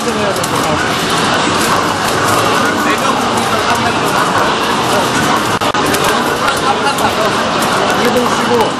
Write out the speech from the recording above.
사이즈로 해야 될것 같아. 이동시고